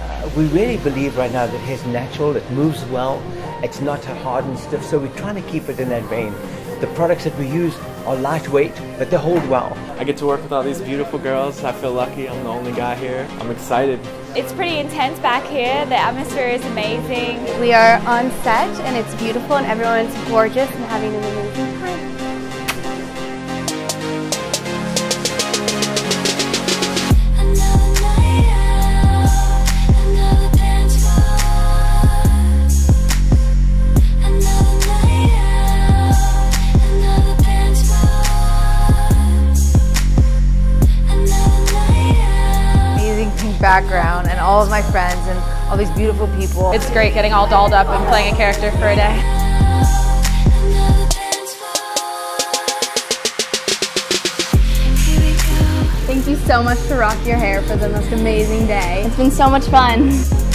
Uh, we really believe right now that hair's natural, it moves well, it's not hard and stiff, so we're trying to keep it in that vein. The products that we use are lightweight, but they hold well. I get to work with all these beautiful girls. I feel lucky. I'm the only guy here. I'm excited. It's pretty intense back here. The atmosphere is amazing. We are on set and it's beautiful and everyone's gorgeous and having an amazing time. Background and all of my friends and all these beautiful people. It's great getting all dolled up and playing a character for a day. Thank you so much to Rock Your Hair for the most amazing day. It's been so much fun.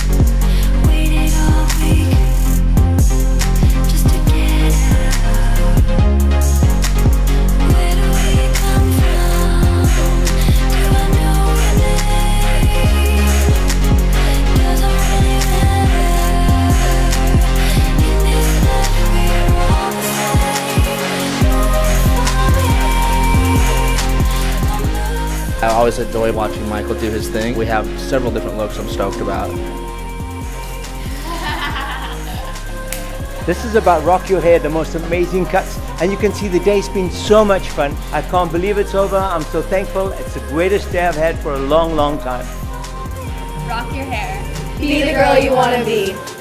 I always enjoy watching Michael do his thing. We have several different looks I'm stoked about. This is about Rock Your Hair, the most amazing cuts, and you can see the day's been so much fun. I can't believe it's over. I'm so thankful. It's the greatest day I've had for a long, long time. Rock your hair. Be the girl you want to be.